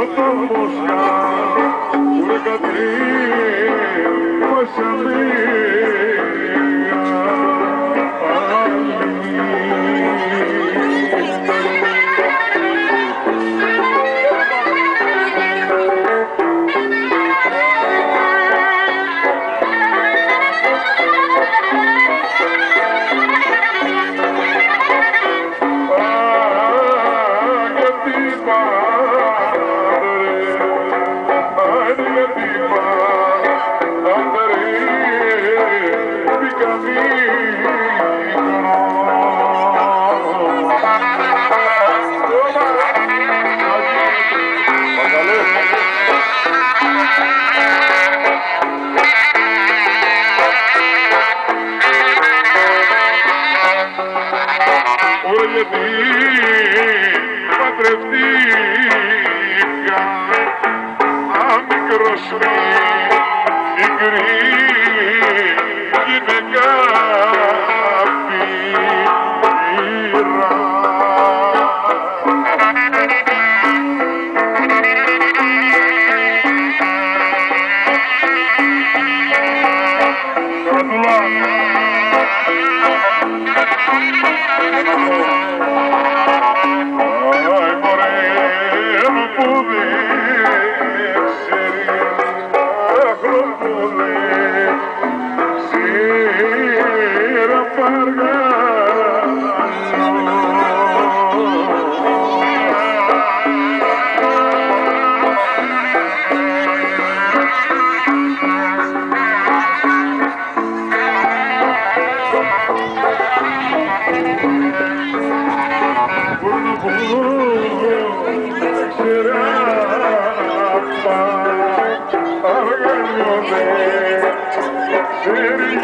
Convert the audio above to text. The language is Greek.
Όταν πως κάνει Ουρε κατρίνει Πως αμήνει Βρε γιατί παντρευτήκα αμικρός μικρή γυναίκα πήρα Thank you. Thank you. Oh,